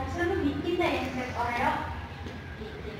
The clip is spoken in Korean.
다시 한번 믿긴다 연습할 거예요. 믿긴다.